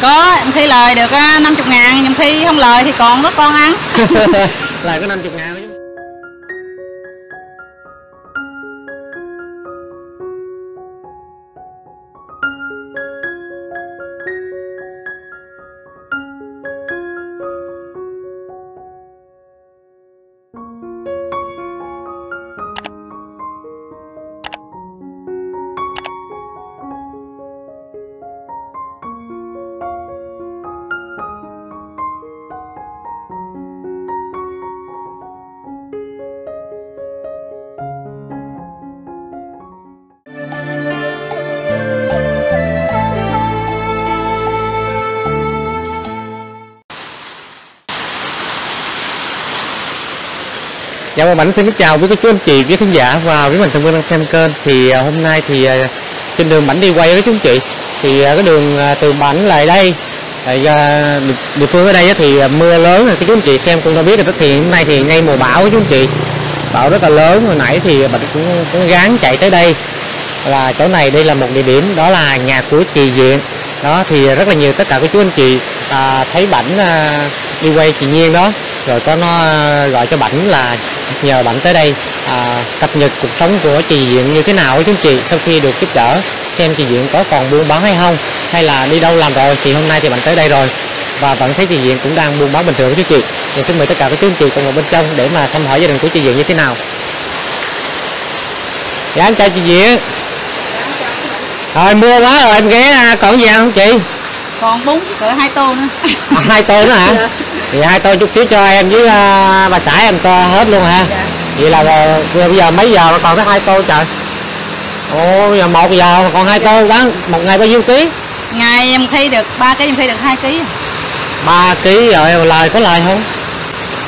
Có, em thi lời được à, 50 ngàn, nhưng thi không lời thì còn có con ăn. Lời có 50 ngàn Dạ Quang Bảnh xin kính chào quý cô chú anh chị, quý khán giả và quý mình thân mến đang xem kênh. Thì à, hôm nay thì à, trên đường Bảnh đi quay với chú anh chị. Thì à, cái đường từ Bảnh lại đây địa, địa phương ở đây thì mưa lớn rồi, chú anh chị xem cũng đã biết rồi. Thì hôm nay thì ngay mùa bão chú anh chị. Bão rất là lớn, hồi nãy thì Bảnh cũng, cũng gắng chạy tới đây. Là chỗ này đây là một địa điểm đó là nhà của chị Diện đó thì rất là nhiều tất cả các chú anh chị à, thấy Bảnh à, đi quay chị Nhiên đó rồi có nó à, gọi cho Bảnh là nhờ Bảnh tới đây à, cập nhật cuộc sống của chị Diện như thế nào với chú anh chị? Sau khi được giúp đỡ xem chị Diện có còn buôn bán hay không hay là đi đâu làm rồi thì hôm nay thì Bảnh tới đây rồi. Và vẫn thấy chị Diện cũng đang buôn bán bình thường với chú chị? Thì xin mời tất cả các chú chị cùng vào bên trong để mà thăm hỏi gia đình của chị Diện như thế nào. Dạ em chào chị Diện rồi mưa quá rồi em ghé à, còn gì không chị Còn bún cỡ hai tô nữa. À, hai tô nữa hả? Thì hai tô chút xíu cho em với à, bà xã em cho hết luôn hả? Dạ. vậy là à, bây giờ mấy giờ mà còn tới hai tô trời? Ồ giờ một giờ mà còn hai tô bán một ngày bao nhiêu ký? Ngày em thi được 3 ký, em thi được 2 ký ba ký rồi lời có lời không?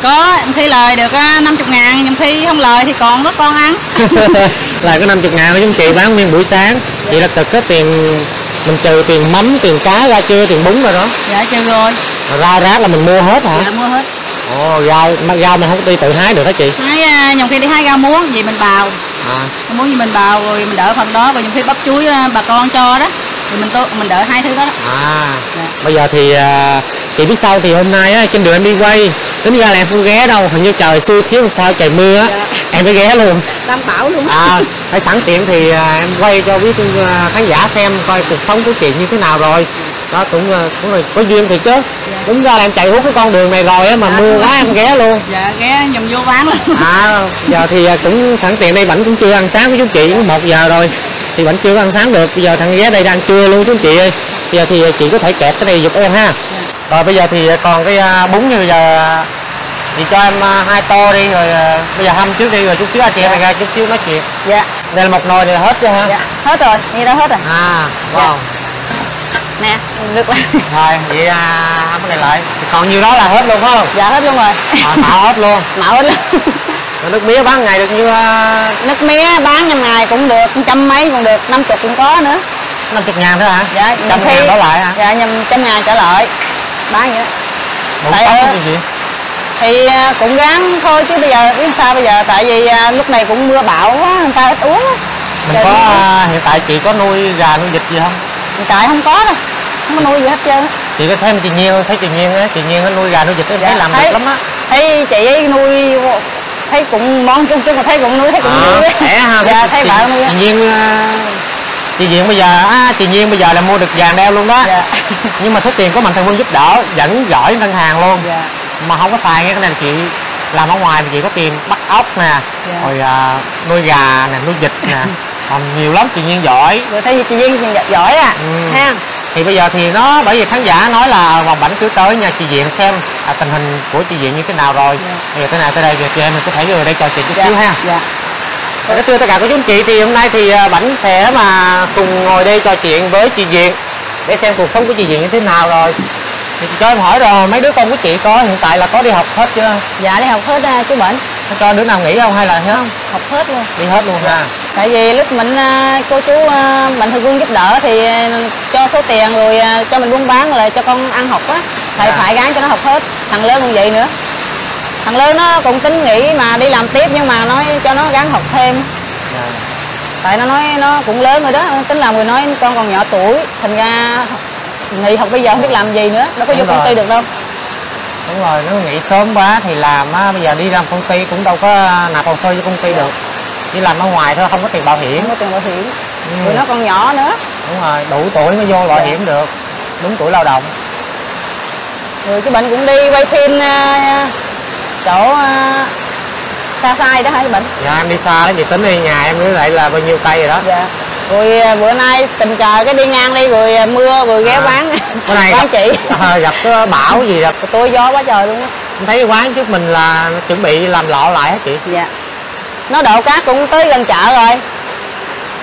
Có, em thi lời được à, 50 ngàn, nhầm thi không lời thì còn có con ăn. Là có 50 ngàn chúng chị bán nguyên buổi sáng. Vậy là từ cái tiền mình trừ tiền mắm tiền cá ra chưa? Tiền bún rồi đó. Dạ chưa rồi, rau rác là mình mua hết hả? Dạ mua hết. Ồ rau rau mình không đi tự hái được hả chị. Hái, à, nhầm khi đi hái rau muống, gì mình bào. À. Muống gì mình bào rồi mình đỡ phần đó Rồi nhầm khi bắp chuối à, bà con cho đó Thì mình tô, mình đỡ hai thứ đó, đó. À, Dạ. bây giờ thì à, chị biết sao thì hôm nay á, trên đường em đi quay tính ra là em không ghé đâu hình như trời xui khiến sao trời mưa á. Dạ. em phải ghé luôn. Đảm bảo luôn. À phải sẵn tiện thì à, em quay cho quý à, khán giả xem coi cuộc sống của chị như thế nào rồi. Đó cũng à, cũng là có duyên thì chứ. Đúng ra là em chạy hút cái con đường này rồi á mà Dạ, mưa quá em ghé luôn. Dạ ghé nhầm vô bán luôn. À giờ thì cũng sẵn tiện đây bảnh cũng chưa ăn sáng với chú chị cũng một giờ rồi. Thì bảnh chưa có ăn sáng được. Bây giờ thằng ghé đây đang trưa luôn chú chị ơi. Giờ thì chị có thể kẹp cái này giùm em ha rồi bây giờ thì còn cái à, bún như giờ thì cho em à, hai tô đi rồi à, bây giờ hâm trước đi rồi chút xíu anh chị em ra chút xíu nói chuyện. Dạ, đây là một nồi này hết chưa ha? Dạ, hết rồi, nghe đã hết rồi. À wow. Nè, nước lại rồi vậy à, hâm cái này lại. Thì còn nhiêu đó là hết luôn phải không? Dạ hết luôn rồi. À, tạo hết luôn. Mạo hết luôn. Rồi nước mía bán ngày được như Nước mía bán trong ngày cũng được, trăm mấy cũng được, năm chục cũng có nữa. 50 ngàn thôi hả? Dạ, trăm khi- ngàn đó lại hả? Dạ, nhầm trăm ngàn trở lại Bán vậy đó. Tại ở- cái gì? Thì à, cũng gắng thôi chứ bây giờ biết sao bây giờ Tại vì à, lúc này cũng mưa bão quá, người ta ít uống á mình Dạ, có à, hiện tại chị có nuôi gà nuôi vịt gì không? Hiện tại không có đâu Không có nuôi gì hết trơn chị có thêm chị nhiên thấy chị nhiên á chị nhiên nó nuôi gà nuôi vịt á, thấy Dạ, làm thấy- đẹp lắm á. Thấy chị ấy nuôi Thấy cũng món chung chung mà thấy cũng nuôi, thấy cũng nuôi á. khỏe ha Dạ, thấy chị, vợ nuôi chị nhiên à, chị nhiên bây giờ á chị nhiên bây giờ là mua được vàng đeo luôn đó. Dạ. Nhưng mà số tiền của mạnh thường quân giúp đỡ vẫn gửi ngân hàng luôn. Dạ. Mà không có xài nghe cái này là chị làm ở ngoài thì chị có tiền bắt ốc nè Dạ. rồi à, nuôi gà nè nuôi vịt nè. Còn nhiều lắm chị nhiên giỏi. Rồi thấy chị chị giỏi à. Ừ. ha. Thì bây giờ thì nó bởi vì khán giả nói là Hoàng Bảnh cứ tới nhà chị Diện xem à, tình hình của chị Diện như thế nào rồi. Dạ. bây giờ tới nào tới đây thì chị em mình có thể ngồi đây trò chuyện chút dạ. xíu ha. Dạ Rất thưa tất cả các chú anh chị thì hôm nay thì à, Bảnh sẽ mà cùng ngồi đây trò chuyện với chị Diện để xem cuộc sống của chị Diện như thế nào rồi. Thì cho em hỏi rồi mấy đứa con của chị có hiện tại là có đi học hết chưa? Dạ đi học hết à, chú bệnh Có cho đứa nào nghỉ không hay là hết học hết luôn. Đi hết luôn ha tại vì lúc mình à, cô chú à, mạnh thường quân giúp đỡ thì à, cho số tiền rồi à, cho mình buôn bán rồi cho con ăn học á. Thầy Dạ. phải gán cho nó học hết thằng lớn cũng vậy nữa thằng lớn nó cũng tính nghỉ mà đi làm tiếp nhưng mà nói cho nó gắng học thêm. Dạ. tại nó nói nó cũng lớn rồi đó tính làm người nói con còn nhỏ tuổi thành ra nghỉ học bây giờ không biết làm gì nữa đâu có vô Đúng công rồi. ty được đâu. Đúng rồi nếu nghỉ sớm quá thì làm á bây giờ đi làm công ty cũng đâu có nạp hồ sơ cho công ty được. Chỉ làm ở ngoài thôi không có tiền bảo hiểm. Không có tiền bảo hiểm. Ừ. nó còn nhỏ nữa. Đúng rồi đủ tuổi mới vô bảo Dạ. hiểm được. Đúng tuổi lao động. Rồi cái bệnh cũng đi quay phim à, chỗ à, xa xa đó hả cái bệnh dạ em đi xa đó chị tính đi nhà em với lại là bao nhiêu cây rồi đó. Dạ. Rồi à, bữa nay tình cờ cái đi ngang đi rồi à, mưa rồi ghé À, bán. bữa nay bán gặp, chị. À, gặp cái bão gì gặp. Tôi gió quá trời luôn á. Em thấy cái quán trước mình là chuẩn bị làm lọ lại hả chị? Dạ. Nó độ cá cũng tới gần chợ rồi.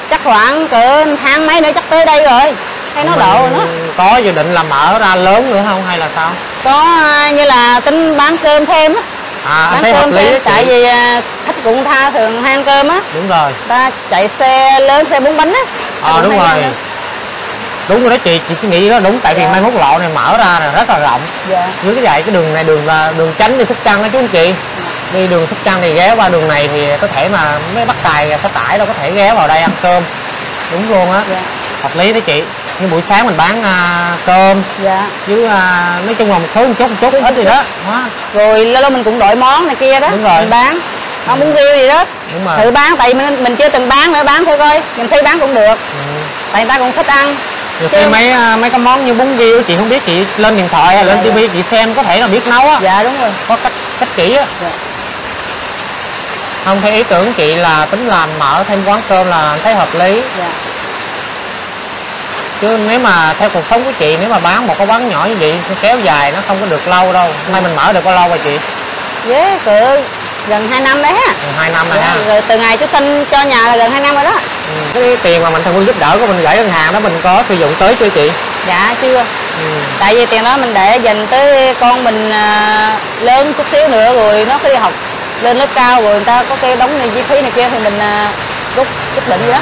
Chắc khoảng cỡ tháng mấy nữa chắc tới đây rồi. Thấy nó độ rồi nó. có dự định là mở ra lớn nữa không hay là sao? Có như là tính bán cơm thêm á à bán thấy hợp cơm lý thêm đó tại vì à, khách cũng tha thường ăn cơm á. Đúng rồi. Ta chạy xe lớn xe bốn bánh á. Ờ Cũng đúng rồi. đúng rồi đó chị chị suy nghĩ đó đúng tại vì Dạ. mai mốt lộ này mở ra là rất là rộng. Dạ. Dưới cái dạy cái đường này đường là đường tránh đi sóc trăng đó chú anh chị. Đi đường sóc trăng thì ghé qua đường này thì có thể mà mấy bắt tài xe tải đâu có thể ghé vào đây ăn cơm. Đúng luôn á. Dạ. Hợp lý đó chị như buổi sáng mình bán à, cơm dạ. với à, nói chung là một thứ một chút một chút ít gì đó. Đó. Rồi lâu lâu mình cũng đổi món này kia đó Đúng rồi. mình bán. Không muốn riêu gì đó. Đúng rồi. Thử bán tại mình mình chưa từng bán nữa bán thử coi. Mình thấy bán cũng được. Ừ. tại người ta cũng thích ăn. Nhiều Chứ- khi mấy à, mấy cái món như bún riêu chị không biết chị lên điện thoại hay lên Dạ, tivi chị xem có thể là biết nấu á. Dạ đúng rồi. Có cách cách kỹ á. Dạ. không thấy ý tưởng chị là tính làm mở thêm quán cơm là thấy hợp lý. Dạ chứ nếu mà theo cuộc sống của chị nếu mà bán một cái quán nhỏ như vậy nó kéo dài nó không có được lâu đâu. Nay mình mở được bao lâu rồi chị? Với cỡ gần 2 năm đấy ha. Gần hai năm rồi dạ. ha rồi từ ngày chú sinh cho nhà là gần 2 năm rồi đó. Ừ. cái tiền mà mình thường quân giúp đỡ của mình gửi ngân hàng đó mình có sử dụng tới chưa chị? Dạ chưa. Ừ. tại vì tiền đó mình để dành tới con mình à, lớn chút xíu nữa rồi nó có đi học. Lên lớp cao rồi người ta có cái đóng này chi phí này kia thì mình à, rút quyết định gì đó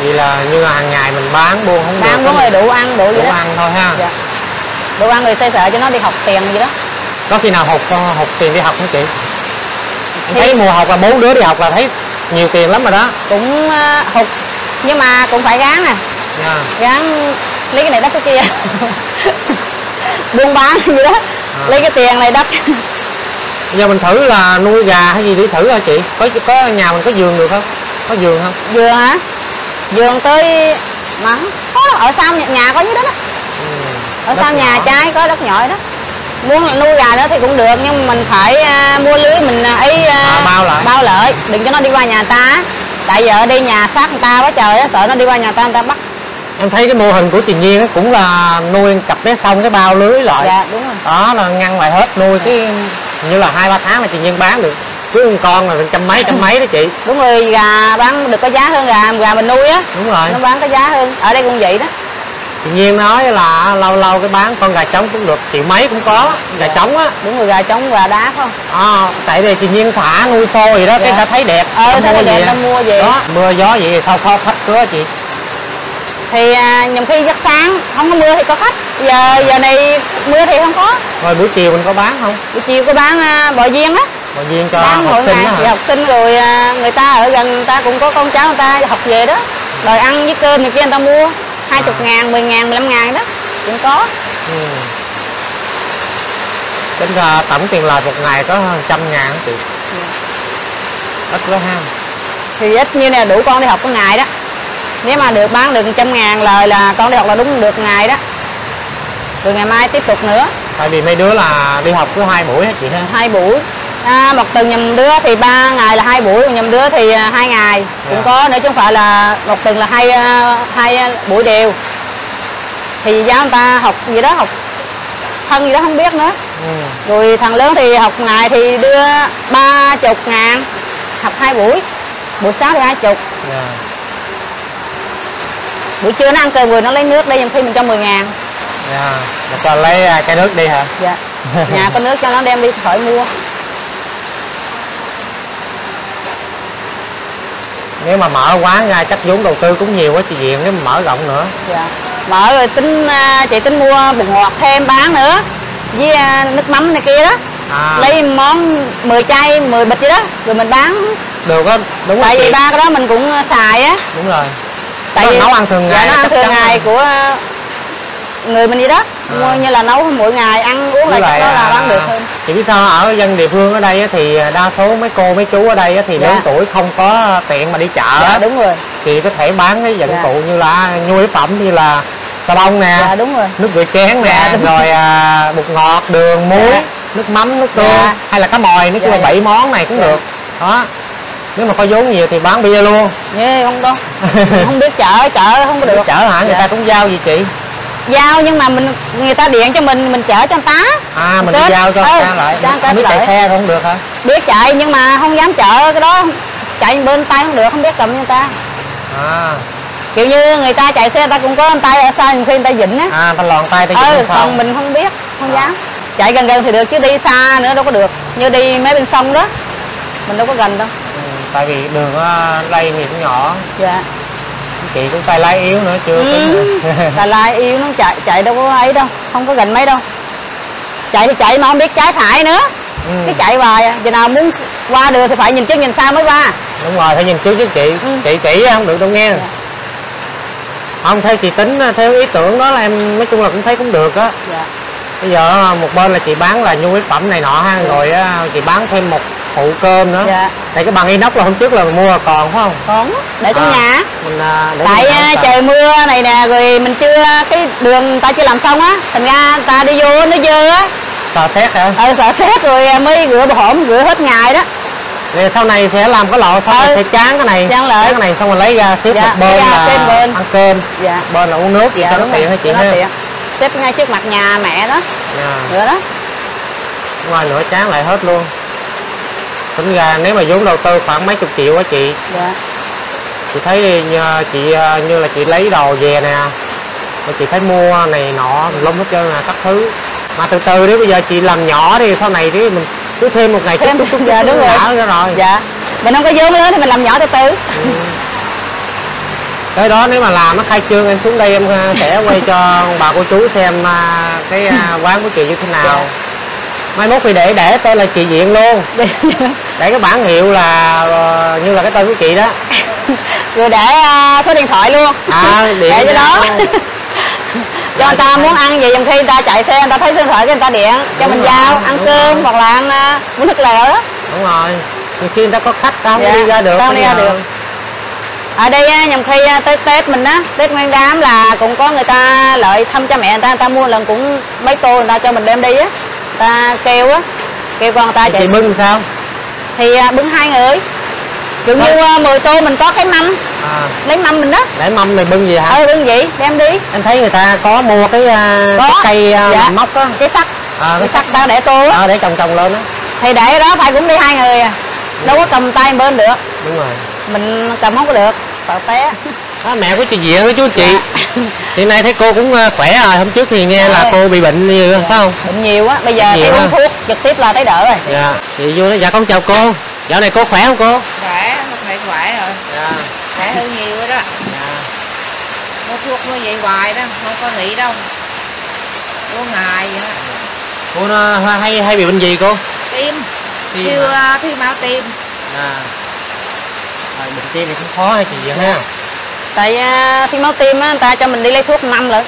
vậy là như là hàng ngày mình bán buôn không bán được đúng rồi đủ ăn đủ gì đủ đó. ăn thôi ha. Dạ. Đủ ăn rồi xây sợ cho nó đi học tiền gì đó. Có khi nào học học tiền đi học không chị? Thì- thấy mùa học là bốn đứa đi học là thấy nhiều tiền lắm rồi đó. Cũng à, hụt nhưng mà cũng phải gán nè. Nha gán lấy cái này đắp cái kia. Buôn bán gì đó. Lấy cái tiền này đắp giờ mình thử là nuôi gà hay gì đi thử hả chị. Có có nhà mình có giường được không? Có giường không? Vườn hả vườn tới mà có ở sau nhà, nhà có dưới đó đó. Ở Đất sau nhà nhỏ. trái có đất nhỏ đó. Muốn là nuôi gà nữa thì cũng được nhưng mình phải à, mua lưới mình à, ấy à, À, bao lại. bao lại đừng cho nó đi qua nhà ta. Á. tại giờ ở đây nhà sát người ta quá trời á sợ nó đi qua nhà ta người ta bắt. Em thấy cái mô hình của chị Nhiên á cũng là nuôi cặp bé xong cái bao lưới lại. Dạ đúng rồi. Đó là ngăn lại hết nuôi cái hình như là hai ba tháng là chị Nhiên bán được cứ một con là trăm mấy trăm mấy đó chị. Đúng rồi gà bán được có giá hơn gà gà mình nuôi á. Đúng rồi. Nó bán có giá hơn. Ở đây cũng vậy đó. Chị Nhiên nói là lâu lâu cái bán con gà trống cũng được triệu mấy cũng có gà Dạ. trống á. Đúng rồi gà trống gà đá không? À, tại vì chị Nhiên thả nuôi xô gì đó cái Dạ. ta thấy đẹp Ờ, thấy đẹp, ta mua về. đó mưa gió vậy thì sao khó khách cửa chị? Thì à, nhiều khi giấc sáng không có mưa thì có khách. Giờ giờ này mưa thì không có. Rồi buổi chiều mình có bán không? Buổi chiều có bán à, bò viên á bò viên cho bán học sinh thì học sinh rồi à, người ta ở gần người ta cũng có con cháu người ta học về đó. Đòi ăn với cơm này kia người ta mua hai chục À. ngàn mười ngàn mười lăm ngàn đó cũng có. Ừ. tính ra tổng tiền lời một ngày có hơn trăm ngàn chị. Ít quá ha. Thì ít như này đủ con đi học có ngày đó. Nếu mà được bán được trăm ngàn lời là con đi học là đúng được ngày đó. Rồi ngày mai tiếp tục nữa. Tại vì mấy đứa là đi học cứ hai buổi hả chị ha. Hai buổi à, một tuần nhầm đứa thì ba ngày là hai buổi còn nhầm đứa thì à, hai ngày. Cũng Dạ. có nữa chứ không phải là một tuần là hai à, hai buổi đều. Thì giáo người ta học gì đó học thân gì đó không biết nữa. Ừ. rồi thằng lớn thì học ngày thì đưa ba chục ngàn học hai buổi. Buổi sáng thì hai chục. Dạ. buổi trưa nó ăn cơm rồi nó lấy nước đây khi mình cho 10 ngàn. Dạ. Để cho lấy à, cái nước đi hả? Dạ. Nhà có nước cho nó đem đi khỏi mua nếu mà mở quán ra chắc vốn đầu tư cũng nhiều quá chị Diện nếu mà mở rộng nữa. Dạ. Mở rồi tính à, chị tính mua bột ngọt thêm bán nữa với à, nước mắm này kia đó. À, lấy món 10 chai 10 bịch gì đó rồi mình bán. Được á đúng tại vì ba cái đó mình cũng xài á. Đúng rồi. Tại Nó vì nấu ăn thường dạ, ngày nó ăn thường ngày của người mình vậy đó mua như là nấu mỗi ngày ăn uống là À. Chắc đó là à, bán được hơn thì biết sao ở dân địa phương ở đây thì đa số mấy cô mấy chú ở đây thì Dạ. lớn tuổi không có tiện mà đi chợ dạ đúng rồi thì có thể bán cái dụng Dạ. cụ như là nhu yếu phẩm như là xà bông nè dạ đúng rồi nước rửa chén nè Dạ, rồi à, bột ngọt đường muối Dạ. nước mắm nước tương Dạ. hay là cá mòi nói chung Dạ, là dạ. bảy món này cũng Dạ. được đó nếu mà có vốn nhiều thì bán bia luôn Nhê, không đâu không biết chợ chợ không có được chở hả người Dạ. ta cũng giao gì chị giao nhưng mà mình người ta điện cho mình mình chở cho người ta. À mình Kết. giao cho Ừ, người ta lại. giao cho không biết chạy lại. xe không được hả? biết chạy nhưng mà không dám chở cái đó chạy bên tay không được không biết cầm người ta. À. Kiểu như người ta chạy xe người ta cũng có tay ở sau khi người ta dịnh á. À ta lòn tay tay ừ chân sau còn mình không biết không À. dám. Chạy gần gần thì được chứ đi xa nữa đâu có được. Như đi mấy bên sông đó mình đâu có gần đâu. Ừ, tại vì đường ở đây thì cũng nhỏ. Dạ chị cũng tay lái yếu nữa chưa ừ. Đà Lai yêu nó chạy chạy đâu có ấy đâu không có gần mấy đâu. Chạy thì chạy mà không biết trái phải nữa. Ừ. cái chạy hoài à giờ nào muốn qua được thì phải nhìn trước nhìn sau mới qua. Đúng rồi phải nhìn trước chứ chị. Ừ. chị chỉ không được đâu nghe. Dạ. không theo chị tính theo ý tưởng đó là em nói chung là cũng thấy cũng được á. Dạ. Bây giờ một bên là chị bán là nhu yếu phẩm này nọ ha rồi á, chị bán thêm một phụ cơm nữa. Dạ. Tại cái bằng inox là hôm trước là mình mua là còn phải không? Còn để trong À, nhà. mình à, để tại mình à, trời mưa này nè rồi mình chưa cái đường người ta chưa làm xong á thành ra người ta đi vô nó dơ á. Sò xét hả? Ờ sợ xét rồi à, mới rửa hổm rửa hết ngày đó. Rồi sau này sẽ làm cái lọ xong Ừ. rồi sẽ chán cái này. Chán lại. cái này xong rồi lấy ra xếp Dạ, một bên ra là bên. ăn cơm. Dạ. Bên là uống nước dạ cho nó tiện hả chị ha? xếp ngay trước mặt nhà mẹ đó. Dạ. rửa đó. Ngoài nữa chán lại hết luôn tính ra nếu mà vốn đầu tư khoảng mấy chục triệu á chị. Dạ. Chị thấy như, chị ờ, như là chị lấy đồ về nè. Rồi chị thấy mua này nọ lông hết trơn là các thứ. Mà từ từ đấy bây giờ chị làm nhỏ đi sau này đi mình cứ thêm một ngày Thêm- chút chút dạ, chút đúng rồi. ra rồi. Dạ. Mình không có vốn lớn thì mình làm nhỏ từ từ. Ừ. cái đó nếu mà làm nó khai trương em xuống đây em ờ, sẽ quay cho bà cô chú xem ờ, cái ờ, quán của chị như thế nào. Dạ. Mai mốt thì để để tên là chị diện luôn. Để cái bản hiệu là ờ, như là cái tên của chị đó. Rồi để à, số điện thoại luôn. À, điện để cho đó. cho- người ta muốn ăn gì dùm khi người ta chạy xe người ta thấy số điện thoại cái người ta điện cho Đúng mình rồi, giao ăn cơm rồi. hoặc là ăn à, bún thịt lèo đó. Đúng rồi. Nhiều khi người ta có khách ta không Dạ, đi ra được không đi ra được. ở đây nhầm khi tới tết mình á tết nguyên đám là cũng có người ta lợi thăm cha mẹ người ta người ta mua lần cũng mấy tô người ta cho mình đem đi á ta kêu á kêu con người ta chạy chị bưng sao? Thì à, bưng hai người. Kiểu như à, 10 tô mình có cái mâm. À, lấy mâm mình đó. Để mâm này bưng gì hả? Ờ bưng vậy đem đi. Em thấy người ta có mua cái, à, Có. cái cây à, Dạ. móc á. Cái sắt. À, cái cái sắt. ta để tô á. À, để chồng chồng lên á. Thì để đó phải cũng đi hai người à. Đâu có cầm tay bên được. Đúng rồi. Mình cầm không có được. Sợ té à, mẹ của chị diện của chú chị. Dạ. hiện nay thấy cô cũng à, khỏe rồi hôm trước thì nghe là Dạ. cô bị bệnh như phải không? Bệnh nhiều á. Bây giờ Nhiều thấy á. uống thuốc trực tiếp là thấy đỡ rồi. Dạ. Chị vô đó dạ con chào cô. Dạo này cô khỏe không cô? Khỏe này khỏe rồi. Dạ. Khỏe hơn nhiều rồi đó. Dạ. Mua thuốc mua vậy hoài đó không có nghỉ đâu. Có ngày vậy đó. Cô nó hay hay bị bệnh gì cô? Tim. Hả? uh, thiêu máu tim. À rồi bệnh tim thì cũng khó hay chị diện ha tại à, khi máu tim á người ta cho mình đi lấy thuốc năm lận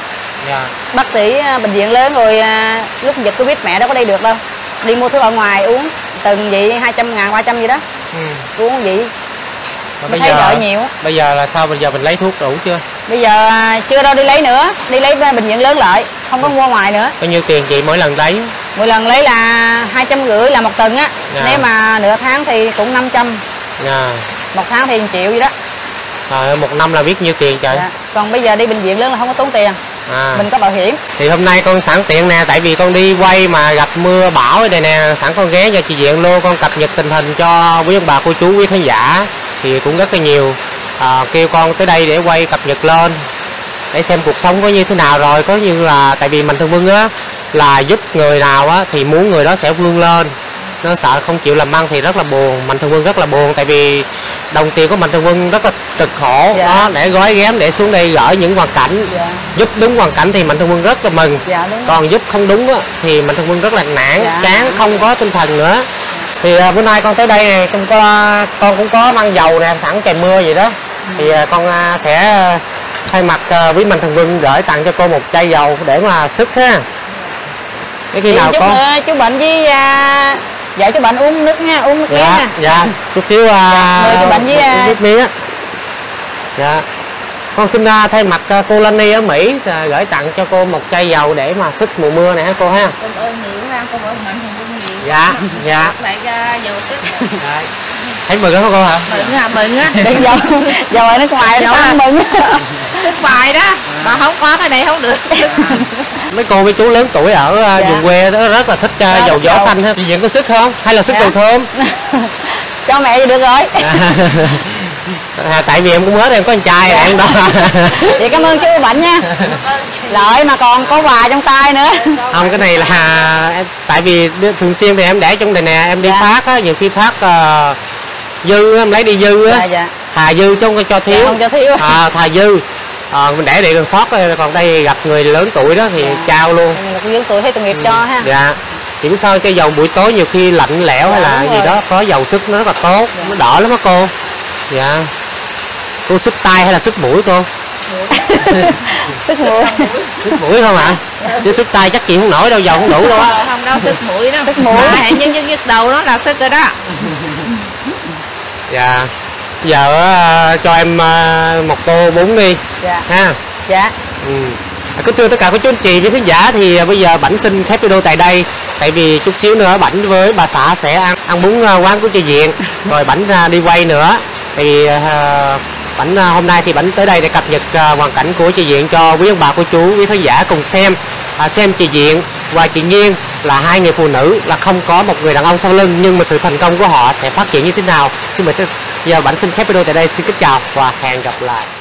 dạ. Bác sĩ à, bệnh viện lớn rồi à, lúc dịch covid mẹ đâu có đi được đâu. Đi mua thuốc ở ngoài uống từng vậy 200 ngàn 300 gì đó. Ừ. uống vậy. Mà mới thấy đỡ nhiều. bây giờ là sao? Bây giờ mình lấy thuốc đủ chưa? Bây giờ à, chưa đâu đi lấy nữa. Đi lấy bệnh viện lớn lại không có mua ngoài nữa. Bao nhiêu tiền chị mỗi lần lấy? Mỗi lần lấy là hai trăm rưỡi là một tuần á. Dạ. nếu mà nửa tháng thì cũng 500 dạ. Một tháng thì 1 triệu gì đó Trời ơi, một năm là biết nhiêu tiền trời? Dạ. còn bây giờ đi bệnh viện lớn là không có tốn tiền. À. mình có bảo hiểm. Thì hôm nay con sẵn tiện nè tại vì con đi quay mà gặp mưa bão ở đây nè sẵn con ghé cho chị diện luôn con cập nhật tình hình cho quý ông bà cô chú quý khán giả thì cũng rất là nhiều. À, kêu con tới đây để quay cập nhật lên để xem cuộc sống có như thế nào rồi. Có như là tại vì mạnh thường quân á là giúp người nào á thì muốn người đó sẽ vươn lên nó sợ không chịu làm ăn thì rất là buồn mạnh thường quân rất là buồn tại vì đồng tiền của mạnh thường quân rất là cực khổ. Dạ. đó để gói ghém để xuống đây gỡ những hoàn cảnh dạ. giúp đúng hoàn cảnh thì mạnh thường quân rất là mừng. Dạ còn giúp không đúng á, thì mạnh thường quân rất là nản Dạ. chán không có tinh thần nữa. Thì à, bữa nay con tới đây này con có con cũng có mang dầu nè sẵn kèm mưa vậy đó. Thì à, con à, sẽ thay mặt quý mạnh thường quân gửi tặng cho cô một chai dầu để mà sức ha. Cái khi Chị nào con? chú bệnh với à, vợ chú bệnh uống nước nha uống nước dạ nha. dạ. Chút xíu uh, mời chị bệnh với, à, nước miếng á. Dạ. Con xin uh, thay mặt uh, cô Lani ở Mỹ uh, gửi tặng cho cô một chai dầu để mà sức mùa mưa này ha cô ha. Con ơn nhiều ha con ơn mạnh quân nhiều. Dạ dạ. Lại ra dầu sức. Dạ. thấy mừng không cô hả? Mừng à mừng á. Đừng dầu dầu ở nước ngoài nó à. mừng sức bài đó. Mà không có cái này không được mấy cô mấy chú lớn tuổi ở uh, Dạ. vùng quê đó rất là thích uh, Dạ, dầu dầu. xanh ha chị Diện có sức không hay là sức Dạ. dầu thơm cho mẹ gì được rồi à, tại vì em cũng hết em có con trai Dạ. em đó vậy cảm ơn chú bệnh nha lợi mà còn có quà trong tay nữa không cái này là em, tại vì thường xuyên thì em để trong này nè em đi Dạ. phát á nhiều khi phát ờ, dư em lấy đi dư á dạ dạ thà dư chứ không có cho thiếu Dạ, không cho thiếu. à, thà dư Ờ, mình để còn sót còn đây gặp người lớn tuổi đó thì Dạ. trao luôn. Mình là dưỡng tuổi hay tội nghiệp cho ha. Dạ. Chỉ sao cái dầu buổi tối nhiều khi lạnh lẽo hay Dạ, là đúng gì rồi. đó có dầu sức nó rất là tốt nó đỏ lắm á cô. Dạ. Cô sức tay hay là sức mũi cô? Tức mũi. Sức mũi. Không ạ? Chứ sức tay chắc chịu không nổi đâu dầu không đủ đâu không đâu sức mũi đó Sức mũi. à, nhưng nhưng nhức đầu nó là sức rồi đó. Dạ giờ ờ, cho em ờ, một tô bún đi. Dạ. Ha? Dạ. Ừ. À, kính thưa tất cả các chú anh chị với khán giả thì à, bây giờ bảnh xin khép video tại đây. Tại vì chút xíu nữa bảnh với bà xã sẽ ăn ăn bún quán của chị diện. Rồi bảnh đi quay nữa. À, bảnh hôm nay thì bảnh tới đây để cập nhật hoàn cảnh của chị diện cho quý ông bà cô chú quý khán giả cùng xem. À, xem chị diện và chị nhiên là hai người phụ nữ là không có một người đàn ông sau lưng nhưng mà sự thành công của họ sẽ phát triển như thế nào? Xin mời giờ bản xin khép video tại đây. Xin kính chào và hẹn gặp lại.